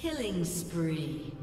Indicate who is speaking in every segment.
Speaker 1: Killing spree.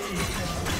Speaker 1: Team's turret.